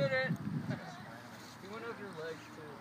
did it. He went over your legs too.